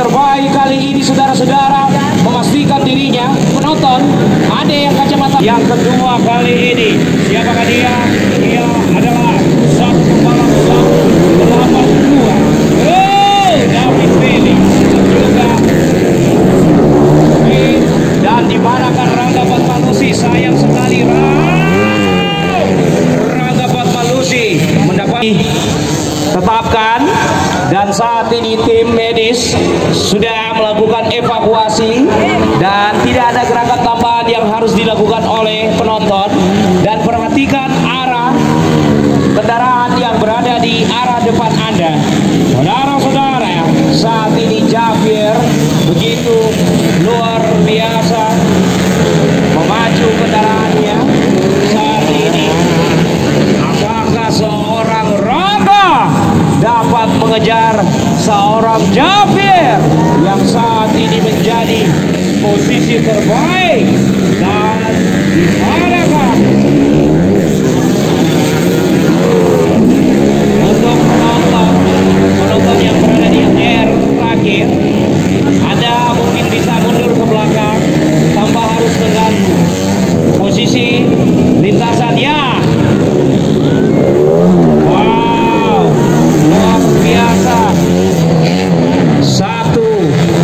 terbaik kali ini saudara-saudara memastikan dirinya penonton ada yang kacamata yang kedua kali ini siapakah dia dia adalah satu pembalap satu delapan dua oh David Bailey juga Bailey. dan di mana kan Rangga Fatmalusi sayang sekali. Rangga Fatmalusi mendapat tetapkan dan saat ini tim medis sudah melakukan evakuasi dan tidak ada gerakan tambahan yang harus dilakukan oleh penonton dan perhatikan arah kendaraan yang berada di arah depan Anda. Saudara-saudara, saat ini Javier begitu luar biasa memacu kendaraannya saat ini. Apakah seorang Rangga dapat mengejar seorang Javier yang saat ini menjadi posisi terbaik dan di manakah untuk penonton penonton yang berada di R terakhir Anda mungkin bisa mundur ke belakang tanpa harus mengganggu posisi lintasan ya wow luar biasa satu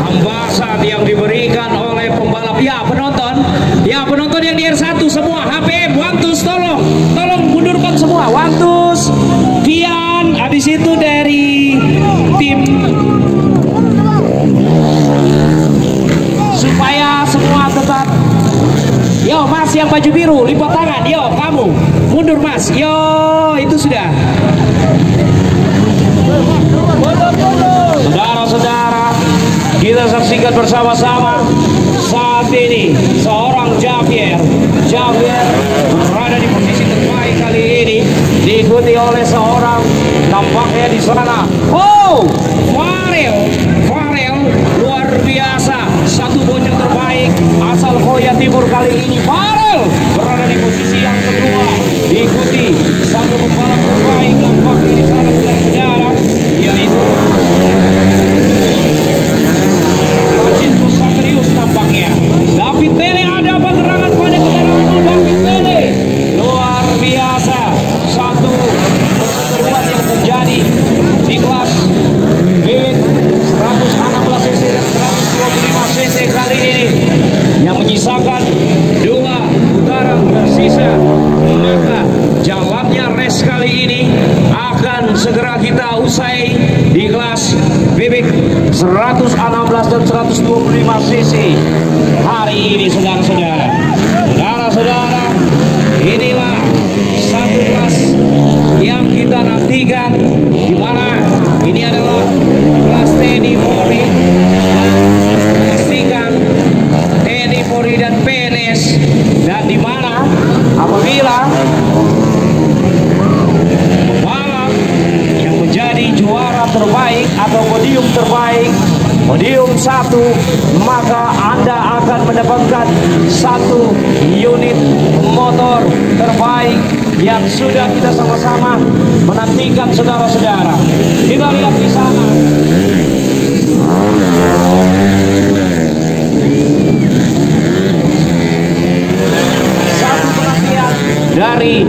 ambasad yang diberikan ya penonton. Ya penonton yang di R1 semua. HPM Wantus tolong. Tolong mundurkan semua. Wantus Kian habis itu dari tim. Supaya semua tetap. Yo mas yang baju biru lipat tangan. Yo kamu. Mundur mas. Yo itu sudah. Saudara-saudara kita saksikan bersama-sama ini seorang Javier. Javier berada di posisi terbaik kali ini. Diikuti oleh seorang nampaknya di sana. Oh Farel Farel luar biasa satu bocah terbaik asal Koya Timur kali ini Farel berada di posisi yang kedua diikuti satu pembalap terbaik nampaknya di sana saudara yaitu Cintu serius tampaknya David Tele ada penerangan pada kendaraanmu David Tele luar biasa satu perseteruan yang terjadi di kelas Bibit 116 cc dan 125 cc kali ini yang menyisakan dua putaran tersisa maka jalannya race kali ini akan segera kita usai di kelas bebek 116 dan 125 cc hari ini saudara-saudara. Saudara-saudara inilah satu kelas yang kita nantikan di mana ini adalah kelas TNI Polri pastikan TNI Polri dan PNS dan di mana apabila pembalap yang menjadi juara terbaik atau podium terbaik podium satu maka anda akan mendapatkan satu unit motor terbaik yang sudah kita sama-sama menantikan saudara-saudara. Kita lihat di sana. Dari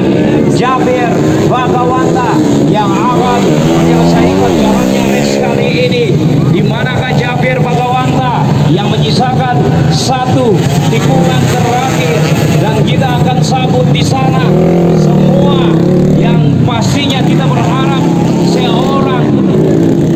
Jabir Bagawanta yang akan menyelesaikan jalannya race kali ini di manakah Jabir Bagawanta yang menyisakan satu tikungan terakhir dan kita akan sabut di sana semua yang pastinya kita berharap seorang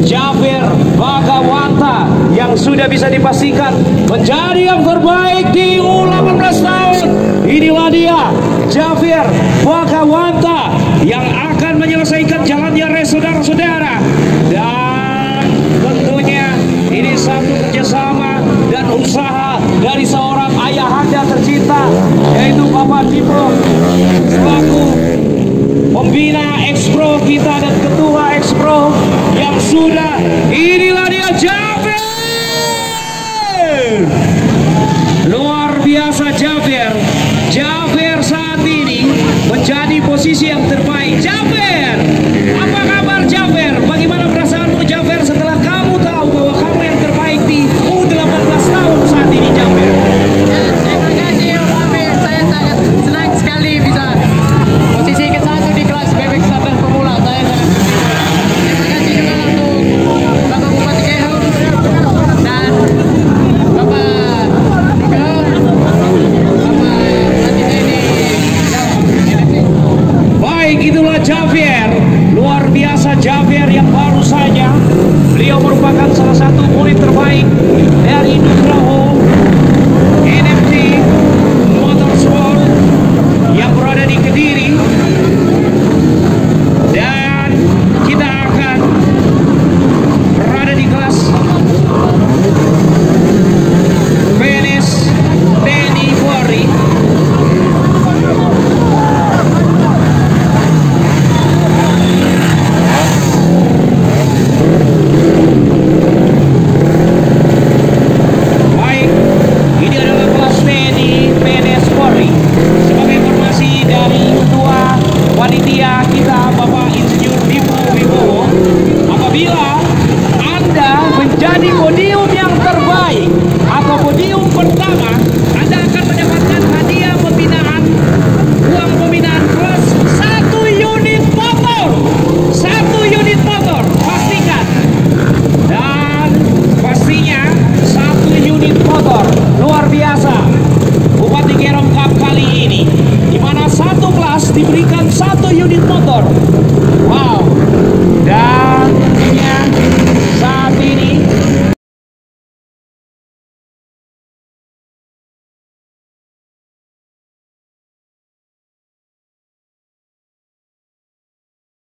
Jabir Bagawanta yang sudah bisa dipastikan menjadi yang terbaik di U18 tahun. Inilah dia Jafir Bagawanta yang akan menyelesaikan jalannya saudara-saudara.